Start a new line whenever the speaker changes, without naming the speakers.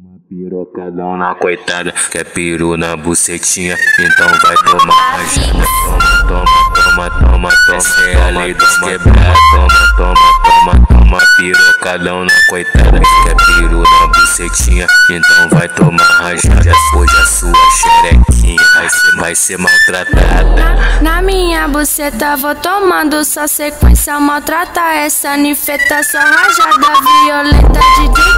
Uma pirocadão na coitada, quer peru na bucetinha, então vai tomar rajada. Toma, toma, toma, toma, toma, toma é a lei dos quebrados. Toma, toma, toma, toma, pirocadão na coitada, quer peru na bucetinha, então vai tomar rajada. Hoje a sua xerequinha vai ser, vai ser maltratada.
Na minha buceta vou tomando só sequência maltrata. Essa nifeta só rajada Violeta de